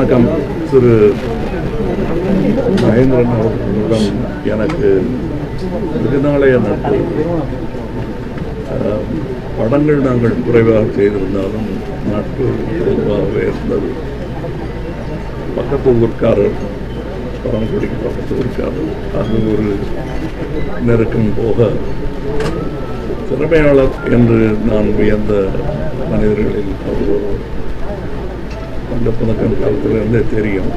வணக்கம். திரு மகேந்திரன் அவர்களிடம் எனக்கு வெகு நட்பு படங்கள் நாங்கள் குறைவாக செய்திருந்தாலும் நட்பு பொதுவாகவே இருந்தது. பக்கத்து ஊர்க்காரர் பரமக்குடிக்கு பக்கத்து ஊர்க்காரர் அது ஒரு நெருக்கம் போக திறமையாளர் என்று நான் வியந்த மனிதர்களில் அவர் ஒரு பண்டப்பதக்கம் காலத்திலிருந்தே தெரியும்.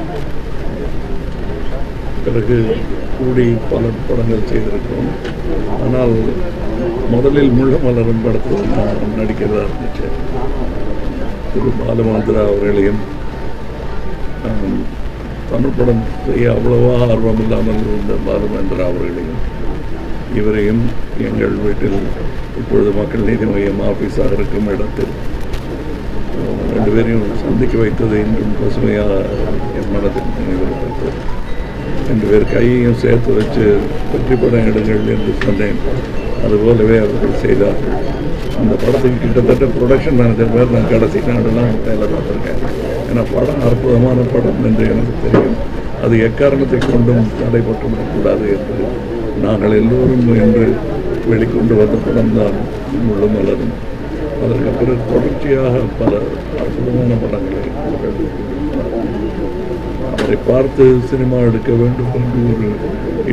பிறகு கூடி பல படங்கள் செய்திருக்கோம் ஆனால் முதலில் முள்ள மலரும் படத்தில் நான் நடிக்கிறதா இருந்துச்சு. திரு பாலமாந்திரா அவர்களையும் தமிழ் படம் செய்ய அவ்வளவா ஆர்வம் இல்லாமல் இருந்த பாலமேந்திரா அவர்களையும் இவரையும் எங்கள் வீட்டில் இப்பொழுது மக்கள் நீதி மையம் ஆஃபீஸாக இருக்கும் இடத்தில் பேரையும் சந்திக்க வைத்தது இன்றும் பசுமையாக என் மனதில் நினைவிருக்கிறது ரெண்டு பேர் கையையும் சேர்த்து வச்சு வெற்றி படம் எடுங்கள் என்று சொன்னேன் அதுபோலவே அவர்கள் செய்தார்கள் அந்த படத்துக்கு கிட்டத்தட்ட ப்ரொடக்ஷன் மேனேஜர் பேர் நான் கடைசி நாடெல்லாம் வேலை பார்த்துருக்கேன் ஏன்னா படம் அற்புதமான படம் என்று எனக்கு தெரியும் அது எக்காரணத்தை கொண்டும் தடைப்பட்டு விடக்கூடாது என்று நாங்கள் எல்லோரும் என்று வெளிக்கொண்டு வந்த படம் தான் முழு மலரும் அதற்கு பிறகு தொடர்ச்சியாக பல அற்புதமான படங்களை அதை பார்த்து சினிமா எடுக்க வேண்டும் என்று ஒரு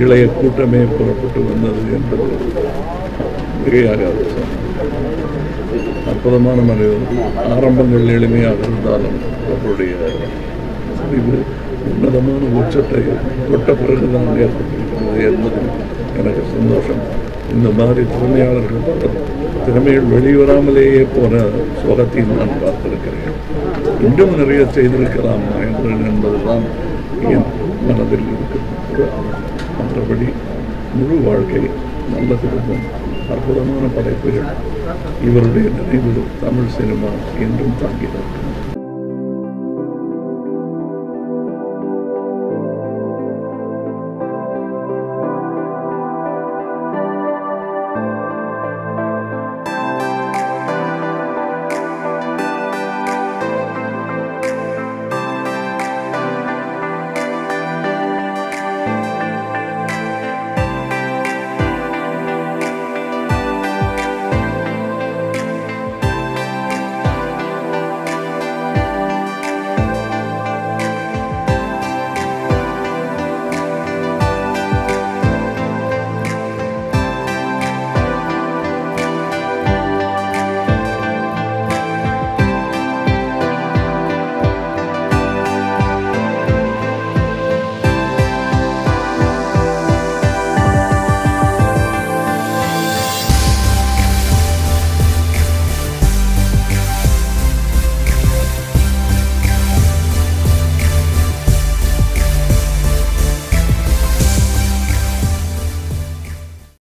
இளைய கூட்டமே புறப்பட்டு வந்தது என்பது மிகையாகாது அற்புதமான மனிதர் ஆரம்பங்கள் எளிமையாக இருந்தாலும் அவருடைய அறிவு உன்னதமான உச்சத்தை தொட்ட பிறகுதான் ஏற்பட்டிருக்கிறது என்பது எனக்கு சந்தோஷம். இந்த மாதிரி திறமையாளர்கள் பலர் திறமைகள் வெளிவராமலேயே போன சோகத்தையும் நான் பார்த்திருக்கிறேன் இன்னும் நிறைய செய்திருக்கலாம் மகேந்திரன் என்பதுதான் என் மனதில் இருக்கிறது மற்றபடி முழு வாழ்க்கை நல்ல குடும்பம் அற்புதமான படைப்புகள். இவருடைய நினைவு தமிழ் சினிமா என்றும் தாங்கினார்